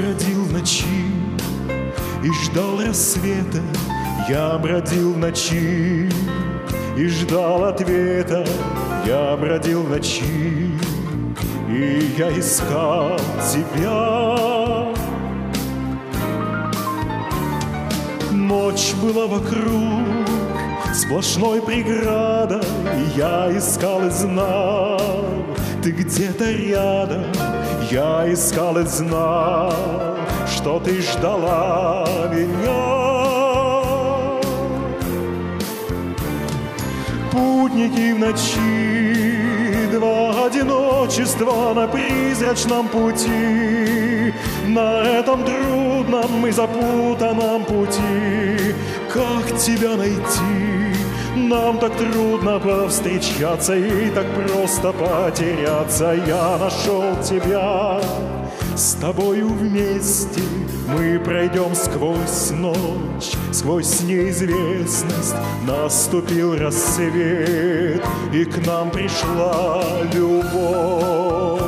бродил ночи и ждал рассвета, я бродил ночи и ждал ответа, я бродил ночи и я искал тебя. Ночь была вокруг сплошной преградой, я искал и знал, ты где-то рядом. Я искал и знал, что ты ждала меня. Путники в ночи, два одиночества на призрачном пути, на этом трудном и запутанном пути. Как тебя найти? Нам так трудно повстречаться и так просто потеряться. Я нашел тебя, с тобою вместе мы пройдем сквозь ночь, сквозь неизвестность. Наступил рассвет, и к нам пришла любовь.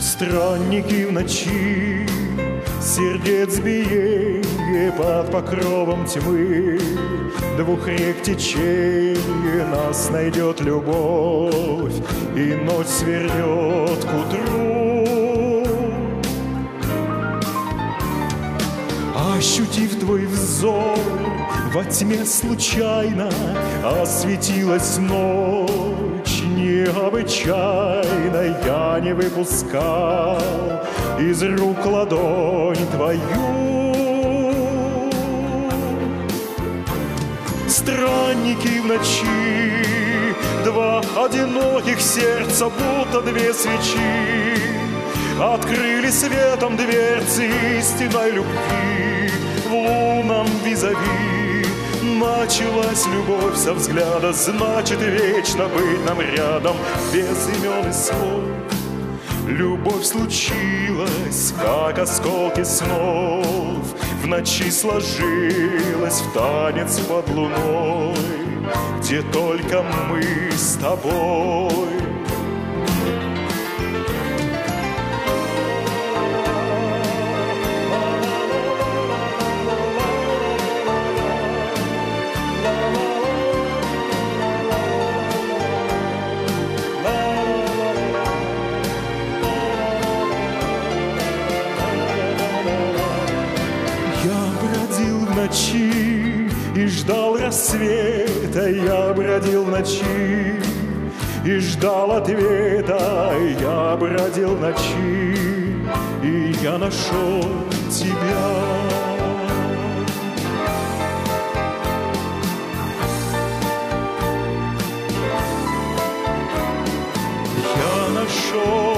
Странники в ночи, сердец биение под покровом тьмы, Двух рек течение нас найдет любовь, И ночь свернет к утру. Ощутив твой взор, во тьме случайно Осветилась ночь необычайно Я не выпускал из рук ладонь твою Странники в ночи, два одиноких сердца, будто две свечи, Открыли светом дверцы истинной любви в лунном визави. Началась любовь со взгляда, значит вечно быть нам рядом, без имен и слов. Любовь случилась, как осколки снов, В ночи сложилась в танец под луной, Где только мы с тобой. Ночи и ждал рассвета, я бродил ночи и ждал ответа, я бродил ночи и я нашел тебя. Я нашел